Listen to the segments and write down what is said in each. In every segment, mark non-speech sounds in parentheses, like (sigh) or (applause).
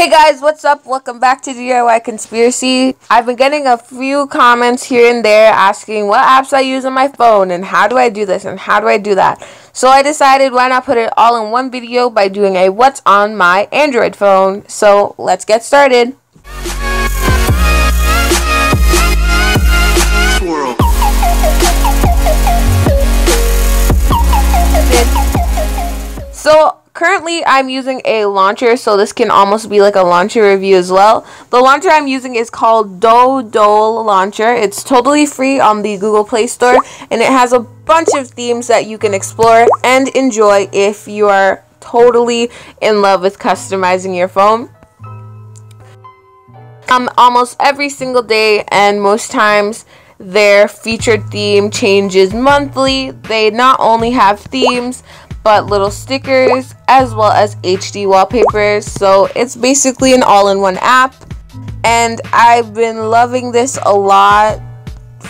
Hey guys, what's up? Welcome back to DIY Conspiracy. I've been getting a few comments here and there asking what apps I use on my phone and how do I do this and how do I do that. So I decided why not put it all in one video by doing a what's on my Android phone. So let's get started. So currently I'm using a launcher, so this can almost be like a launcher review as well. The launcher I'm using is called Do Dodol Launcher. It's totally free on the Google Play Store, and it has a bunch of themes that you can explore and enjoy if you are totally in love with customizing your phone. Um, almost every single day and most times their featured theme changes monthly. They not only have themes, but little stickers as well as HD wallpapers. So it's basically an all-in-one app. And I've been loving this a lot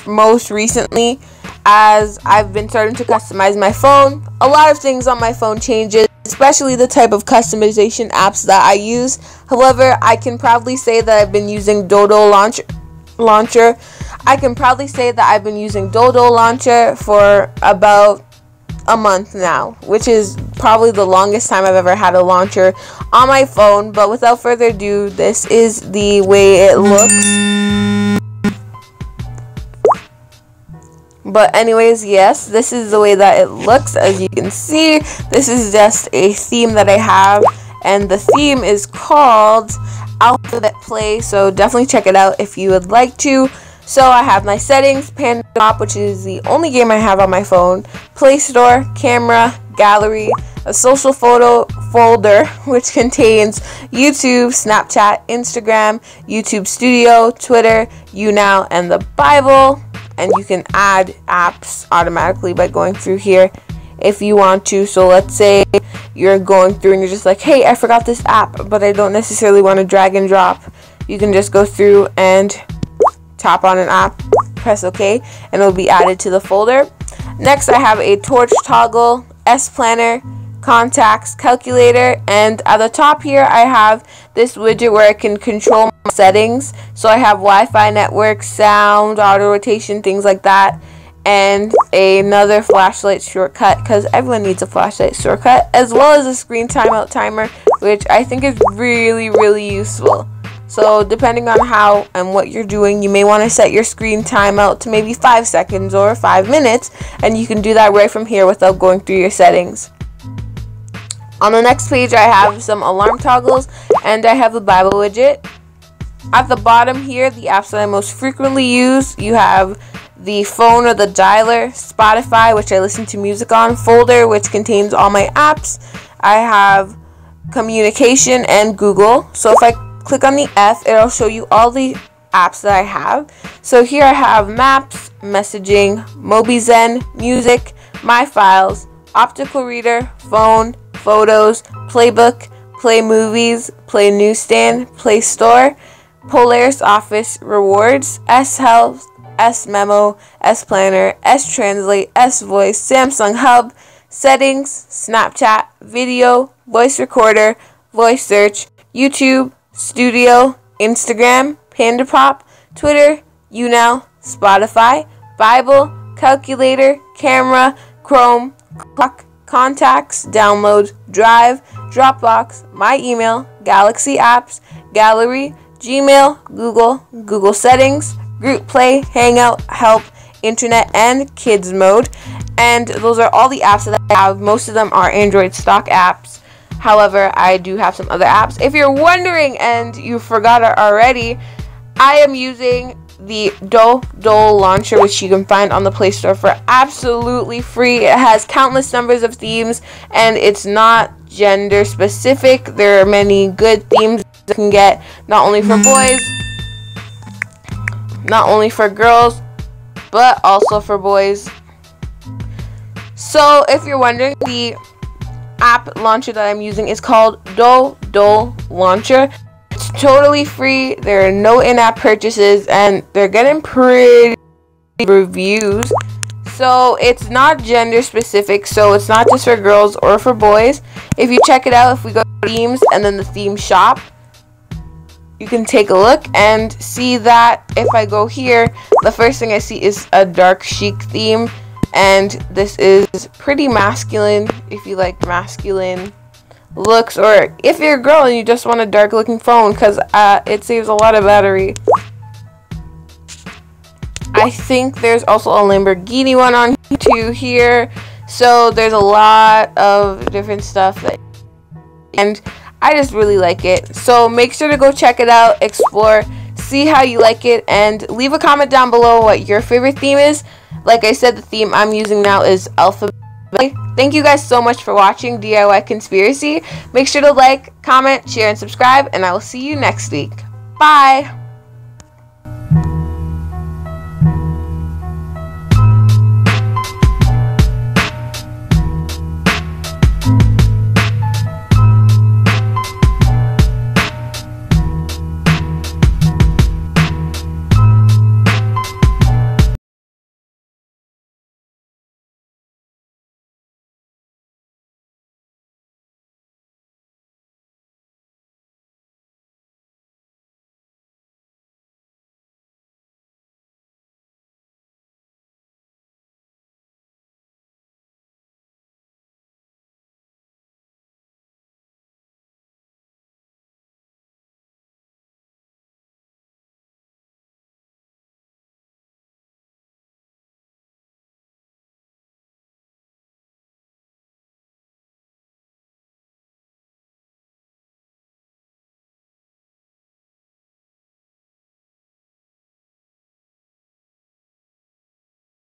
most recently as I've been starting to customize my phone. A lot of things on my phone changes, especially the type of customization apps that I use. However, I can proudly say that I've been using Dodol Launcher. Launcher. I can proudly say that I've been using Dodol Launcher for about a month now, which is probably the longest time I've ever had a launcher on my phone. But without further ado, this is the way it looks. But anyways, yes, this is the way that it looks. As you can see, this is just a theme that I have. And the theme is called Alphabet Play. So definitely check it out if you would like to. So I have my settings, Panda Map, which is the only game I have on my phone, Play Store, Camera, Gallery, a social photo folder (laughs) which contains YouTube, Snapchat, Instagram, YouTube Studio, Twitter, YouNow, and the Bible. And you can add apps automatically by going through here if you want to. So let's say you're going through and you're just like, hey, I forgot this app, but I don't necessarily want to drag and drop. You can just go through and tap on an app, press OK, and it will be added to the folder. Next, I have a torch toggle, S planner, contacts, calculator, and at the top here, I have this widget where I can control my settings. So I have Wi-Fi network, sound, auto rotation, things like that and another flashlight shortcut because everyone needs a flashlight shortcut as well as a screen timeout timer which I think is really really useful. So depending on how and what you're doing, you may want to set your screen timeout to maybe 5 seconds or 5 minutes and you can do that right from here without going through your settings. On the next page I have some alarm toggles and I have the Bible widget. At the bottom here, the apps that I most frequently use, you have the phone or the dialer, Spotify, which I listen to music on, folder, which contains all my apps. I have communication and Google. So if I click on the F, it'll show you all the apps that I have. So here I have Maps, Messaging, MobiZen, Music, My Files, Optical Reader, Phone, Photos, Playbook, Play Movies, Play Newsstand, Play Store, Polaris Office, Rewards, S Health, S Memo, S Planner, S Translate, S Voice, Samsung Hub, Settings, Snapchat, Video, Voice Recorder, Voice Search, YouTube, Studio, Instagram, PandaPop, Twitter, YouNow, Spotify, Bible, Calculator, Camera, Chrome, Clock, Contacts, Downloads, Drive, Dropbox, My Email, Galaxy Apps, Gallery, Gmail, Google, Google Settings, Group Play, Hangout, Help, Internet, and Kids Mode. And those are all the apps that I have. Most of them are Android stock apps. However, I do have some other apps. If you're wondering and you forgot already, I am using the Do Dole launcher, which you can find on the Play Store for absolutely free. It has countless numbers of themes and it's not gender specific. There are many good themes you can get, not only for boys, not only for girls, but also for boys. So, if you're wondering, the app launcher that I'm using is called Do Do Launcher. It's totally free. There are no in-app purchases, and they're getting pretty reviews. So it's not gender specific. So it's not just for girls or for boys. If you check it out, if we go to themes and then the theme shop, you can take a look and see that if I go here, the first thing I see is a dark chic theme. And this is pretty masculine if you like masculine looks or if you're a girl and you just want a dark looking phone because uh, it saves a lot of battery. I think there's also a Lamborghini one on too here. So there's a lot of different stuff that and I just really like it. So make sure to go check it out, explore, see how you like it, and leave a comment down below what your favorite theme is. Like I said, the theme I'm using now is alphabet. Thank you guys so much for watching DIY Conspiracy. Make sure to like, comment, share, and subscribe, and I will see you next week. Bye!